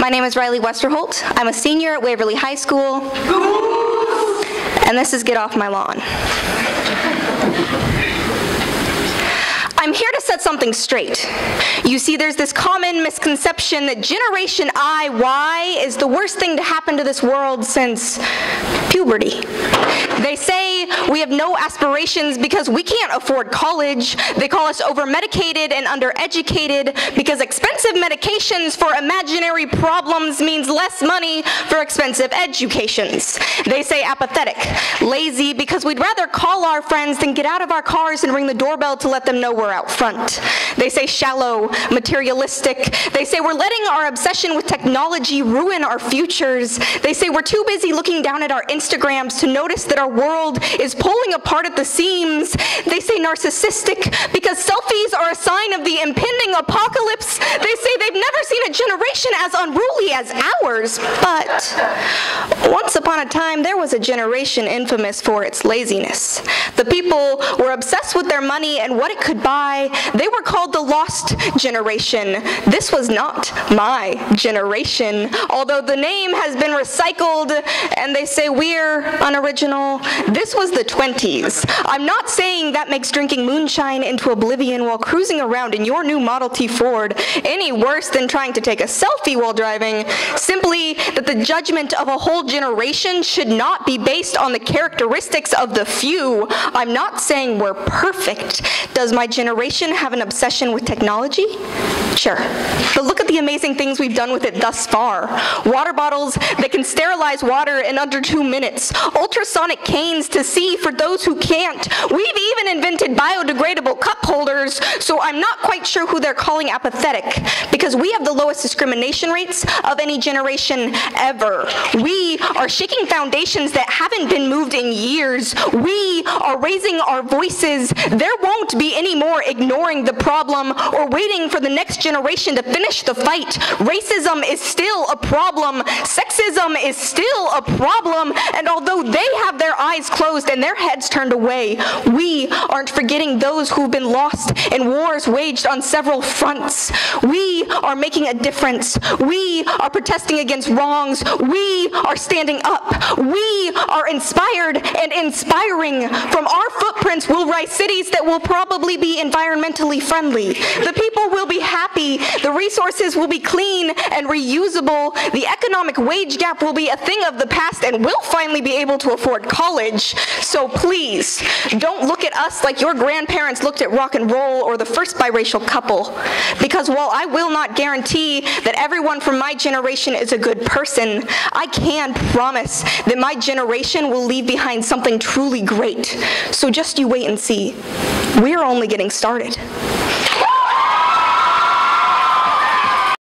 My name is Riley Westerholt. I'm a senior at Waverly High School. And this is Get Off My Lawn. I'm here to set something straight. You see, there's this common misconception that Generation I, Y, is the worst thing to happen to this world since puberty. They say we have no aspirations because we can't afford college. They call us over-medicated and undereducated because expensive medications for imaginary problems means less money for expensive educations. They say apathetic, lazy because we'd rather call our friends than get out of our cars and ring the doorbell to let them know we're out front. They say shallow, materialistic. They say we're letting our obsession with technology ruin our futures. They say we're too busy looking down at our Instagrams to notice that our world is pulling apart at the seams. They say narcissistic because selfies are a sign of the impending apocalypse. They say they've never seen a generation as unruly as ours. But once upon a time, there was a generation infamous for its laziness. The people were obsessed with their money and what it could buy. They were called the lost generation. This was not my generation, although the name has been recycled and they say we're unoriginal. This was the 20s. I'm not saying that makes drinking moonshine into oblivion while cruising around in your new Model T Ford any worse than trying to take a selfie while driving. Simply that the judgment of a whole generation should not be based on the characteristics of the few. I'm not saying we're perfect. Does my generation have an obsession with technology? Sure. But look at the amazing things we've done with it thus far. Water bottles that can sterilize water in under two minutes. Ultrasonic canes to see for those who can't. We've even invented biodegradable cup holders, so I'm not quite sure who they're calling apathetic, because we have the lowest discrimination rates of any generation ever. We are shaking foundations that haven't been moved in years. We are raising our voices. There won't be any more ignoring the problem or waiting for the next generation to finish the fight. Racism is still a problem. Sexism is still a problem. And although they have their eyes closed and their heads turned away, we aren't forgetting those who've been lost in wars waged on several fronts. We are making a difference. We are protesting against wrongs. We are standing up. We are inspired and inspiring. From our footprints, we'll rise cities that will probably be environmentally friendly. The people will be happy. The resources will be clean and reusable. The economic wage gap will be a thing of the past and we'll finally be able to afford college. So please, don't look at us like your grandparents looked at rock and roll or the first biracial couple. Because while I will not guarantee that everyone from my generation is a good person, I can promise that my generation will leave behind something truly great. So just you wait and see. We're only getting started.